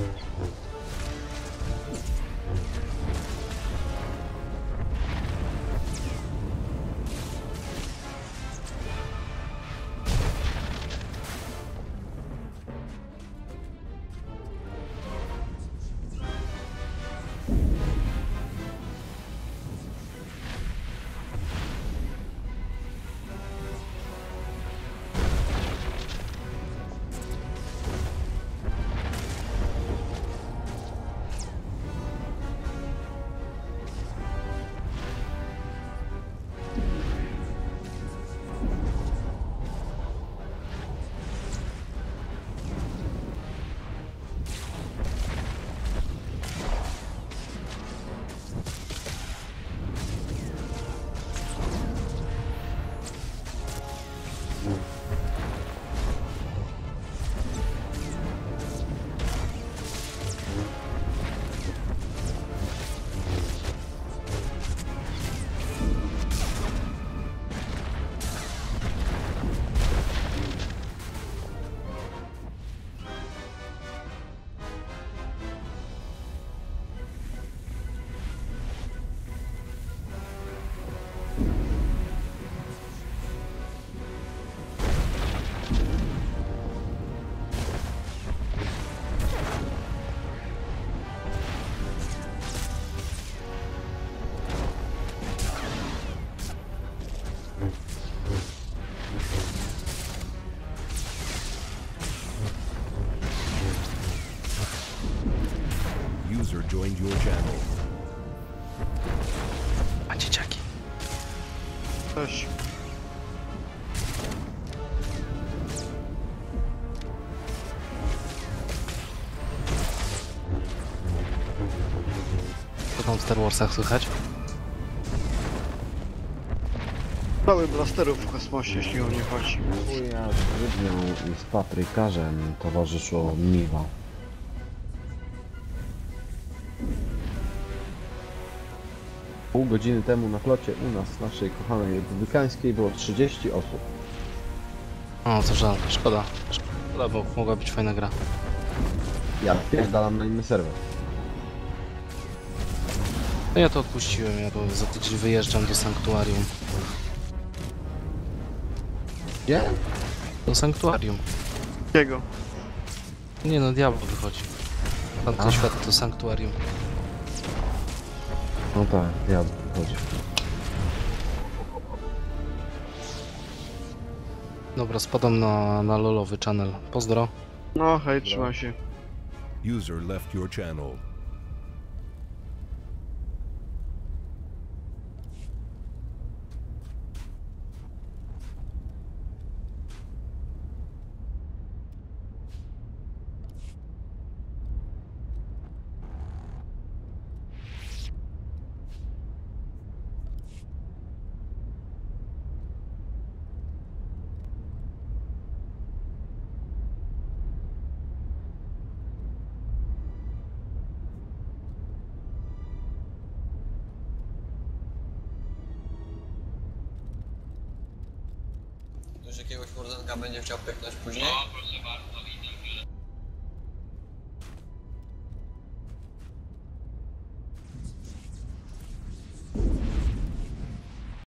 Mm-hmm. User joined your channel. A dzieciaki. Też. Co tam w Star Warsach słychać? Cały blasterów w kosmosie, jeśli o nie chodzi. Chuja z Rydnią i z Patrykarzem towarzyszyło miło. Pół godziny temu na flocie u nas, naszej kochanej republikańskiej, było 30 osób. O, co żal, szkoda. Szkoda, bo mogła być fajna gra. Ja pierdalam na inny serwer. No ja to odpuściłem, ja to za tydzień wyjeżdżam do sanktuarium. Gdzie? Do sanktuarium. Jakiego? Nie no, diabeł wychodzi. Tamten Aha. świat to sanktuarium. No tak, ja chodzi. Dobra, spadam na, na lolowy channel. Pozdro. No hej, trzyma się. User left your channel. Ktoś jakiegoś murzenka będzie chciał pyknąć później? O, proszę bardzo,